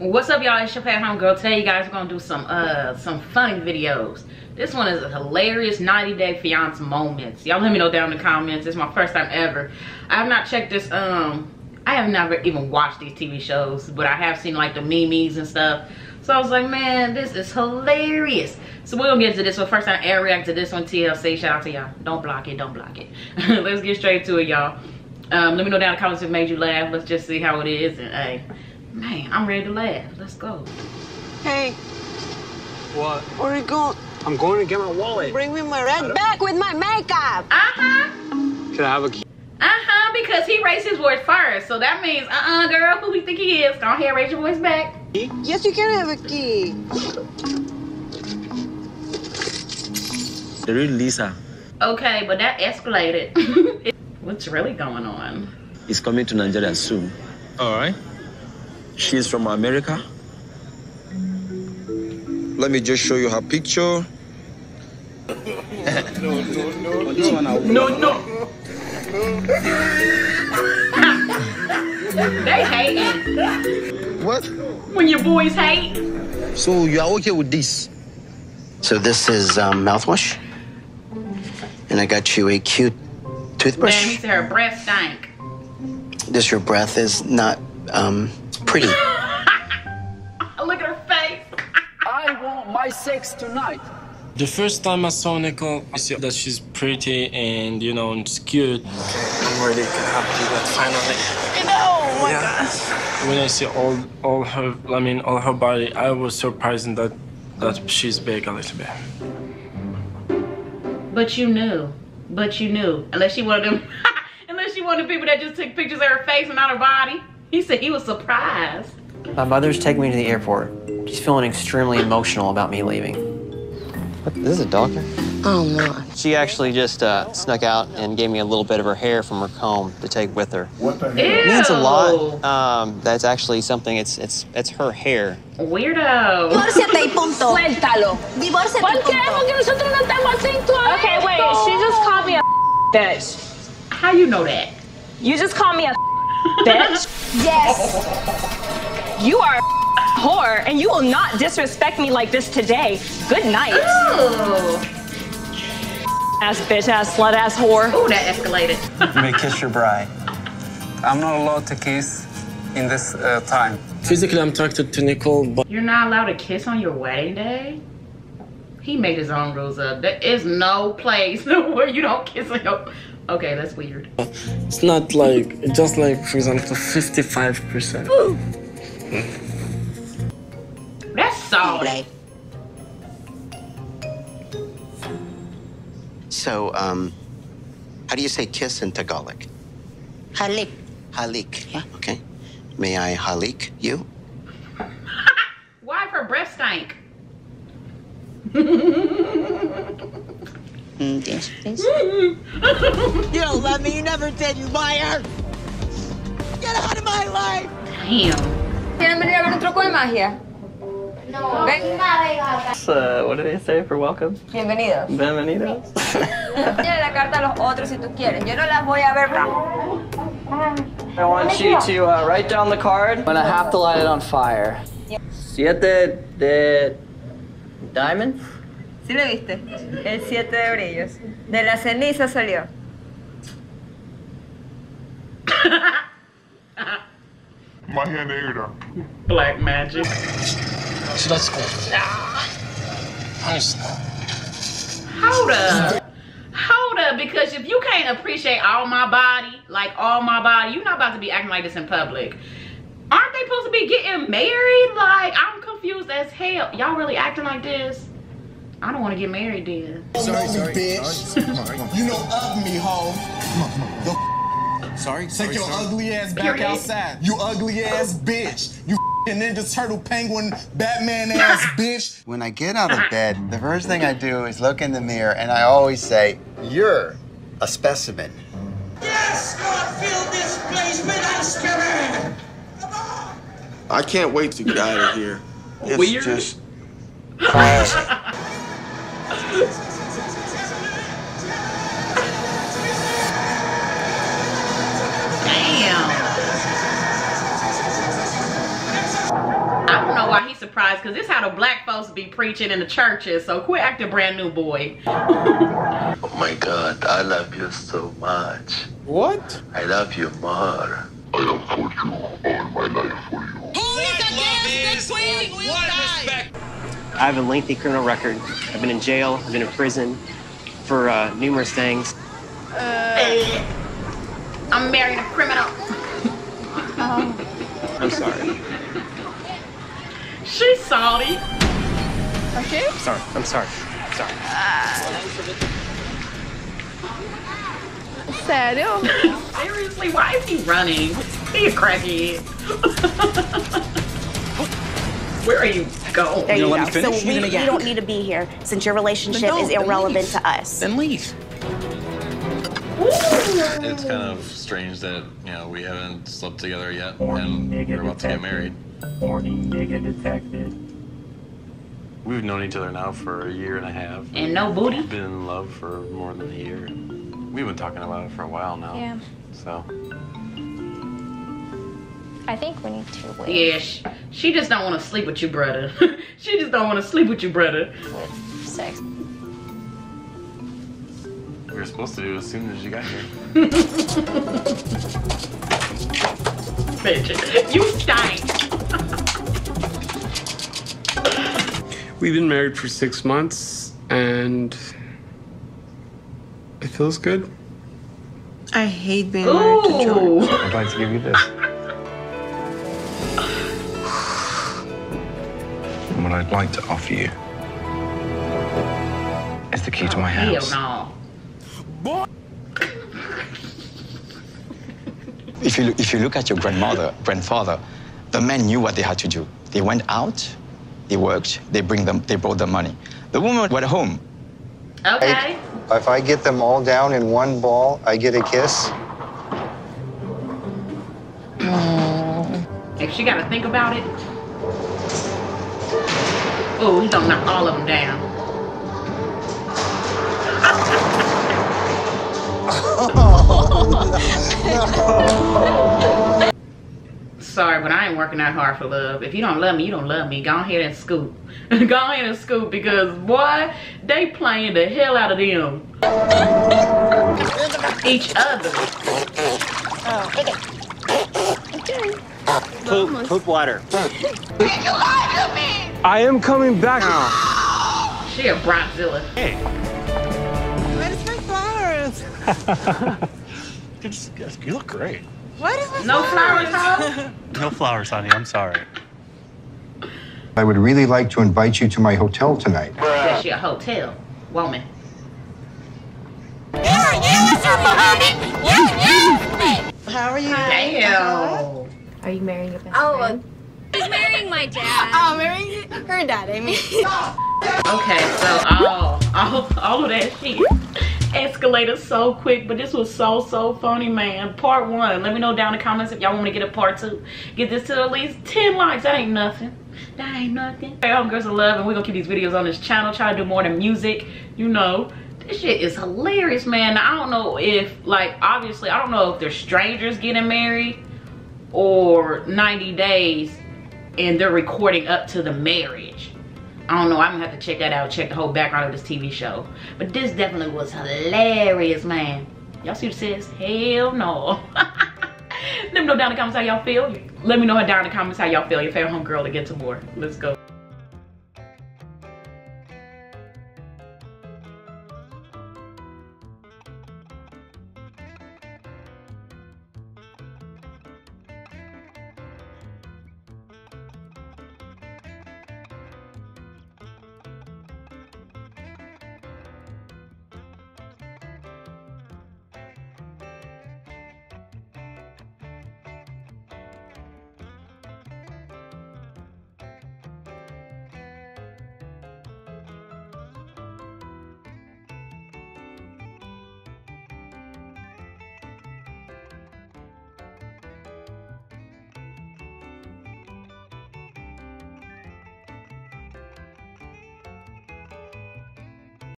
What's up, y'all? It's your Pat Homegirl. Today, you guys are gonna do some uh some funny videos. This one is a hilarious 90 Day Fiance moments. Y'all let me know down in the comments. It's my first time ever. I have not checked this. Um, I have never even watched these TV shows, but I have seen like the memes and stuff. So I was like, man, this is hilarious. So we're gonna get into this one. First time ever react to this one, TLC. Shout out to y'all. Don't block it, don't block it. Let's get straight to it, y'all. Um, let me know down in the comments if it made you laugh. Let's just see how it is. And hey, man, I'm ready to laugh. Let's go. Hey, What? where are you going? I'm going to get my wallet. Bring me my red bag with my makeup. Uh-huh. Can I have a key? Uh-huh, because he raised his voice first. So that means, uh-uh, girl, who we think he is? Go ahead, raise your voice back. Yes, you can have a key. The real Lisa Okay, but that escalated. What's really going on? He's coming to Nigeria soon. All right. She's from America. Let me just show you her picture. No, no. No. No, no. They hating. What? When your boys hate. So you are okay with this? So this is um, mouthwash, and I got you a cute Damn, he toothbrush. said her breath stank. This your breath is not um, pretty. Look at her face. I want my sex tonight. The first time I saw Nicole, I see that she's pretty and you know and cute. I'm really happy that finally. Oh my Yeah. When I see all all her, I mean all her body, I was surprised that that she's big a little bit. But you knew. But you knew. Unless she one of them. unless she one of the people that just took pictures of her face and not her body. He said he was surprised. My mother's taking me to the airport. She's feeling extremely emotional about me leaving. What, this is a doctor? Oh no. She actually just uh, snuck out and gave me a little bit of her hair from her comb to take with her. Ew. It means a lot. Um, that's actually something. It's it's it's her hair. Weirdo. Divórciate y punto. Suéltalo. Divórciate ¿Por y qué? punto. Porque nosotros no estamos Okay, wait. She just called me a bitch. How you know that? You just called me a bitch. Yes. You are a whore, and you will not disrespect me like this today. Good night, Ooh. ass bitch, ass slut, ass whore. Ooh, that escalated. You may kiss your bride. I'm not allowed to kiss in this uh, time. Physically, I'm attracted to Nicole, but You're not allowed to kiss on your wedding day? He made his own rules up. There is no place where you don't kiss on your... Okay, that's weird. it's not like just like for example, 55 percent. That's solid. So, um, how do you say kiss in Tagalog? Halik. Halik. Yeah. Okay. May I halik you? Why her breath stank? Yes, please. You don't love me. You never did, you liar. Get out of my life. Damn. ¿Quieren venir a ver un truco de magia? Ven. Uh, what do they say for welcome? Bienvenidos. Bienvenidos. Tiene la carta a los otros si tú quieres. Yo no las voy a ver. I want you to uh, write down the card. I'm gonna have to light it on fire. Siete de diamond. ¿Sí lo viste? El 7 de brillos. De la ceniza salió. Magia negra. Black magic. So let's go. Ah. Honestly. Hold up. Hold up, because if you can't appreciate all my body, like all my body, you're not about to be acting like this in public. Aren't they supposed to be getting married? Like, I'm confused as hell. Y'all really acting like this? I don't want to get married then. Sorry, sorry, bitch. you know of me, hoe. Sorry, Take your ugly ass back Period. outside. You ugly ass bitch. You f***ing Ninja Turtle Penguin Batman ass bitch. When I get out of bed, the first thing I do is look in the mirror and I always say, You're a specimen. Yes, God, fill this place with our spirit. I can't wait to get out of here. It's Weird. just why surprised, because this how the black folks be preaching in the churches. So quit acting brand new, boy. Oh my God, I love you so much. What? I love you more. I have told you all my life for you. I have a lengthy criminal record. I've been in jail, I've been in prison for uh, numerous things. I'm marrying a criminal. I'm sorry. She's salty. Okay. Sorry. I'm sorry. Sorry. Sério? Seriously, why is he running? He a crackhead. Where are you going? There you, let go. me finish? So we, You're we gonna don't need to be here since your relationship no, is irrelevant leave. to us. Then leave. It's kind of strange that, you know, we haven't slept together yet and we're about to get married. We've known each other now for a year and a half. And no booty? We've been in love for more than a year. We've been talking about it for a while now. Yeah. So, I think we need to wait Yeah, she, she just don't want to sleep with you, brother. she just don't want to sleep with you, brother. with sex. we were supposed to do it as soon as you got here. Bitch, you stink. We've been married for six months and it feels good. I hate being married to George. Ooh. I'd like to give you this. And what I'd like to offer you is the key to my Hell house. no. If you, if you look at your grandmother, grandfather, the men knew what they had to do. They went out, they worked, they, bring them, they brought the money. The woman went home. Okay. If I get them all down in one ball, I get a kiss. Hmm. If she got to think about it. Oh, he's gonna knock all of them down. Sorry, but I ain't working that hard for love. If you don't love me, you don't love me. Go ahead and scoop. Go ahead and scoop because boy, they playing the hell out of them. Each other. Oh. Poop, poop water. I am coming back. She a Bronzilla. Hey. Where's my flowers? you look great. What is my No flowers, huh? No flowers, honey. I'm sorry. I would really like to invite you to my hotel tonight. Said she a hotel woman. How are you? Damn. Are you marrying your best Oh, friend? She's marrying my dad. Oh, marrying her dad, I mean. Okay, so all, all, of that shit escalated so quick, but this was so, so funny, man. Part one. Let me know down in the comments if y'all want me to get a part two. Get this to at least 10 likes. That ain't nothing. That ain't nothing. Hey, homegirls of love, and we're gonna keep these videos on this channel. Try to do more than music, you know. This shit is hilarious, man. I don't know if, like, obviously, I don't know if they're strangers getting married or 90 days and they're recording up to the marriage. I don't know. I'm gonna have to check that out. Check the whole background of this TV show. But this definitely was hilarious, man. Y'all see what it says? Hell no. Let me know down in the comments how y'all feel. Let me know down in the comments how y'all feel. Your favorite homegirl to get to more. Let's go.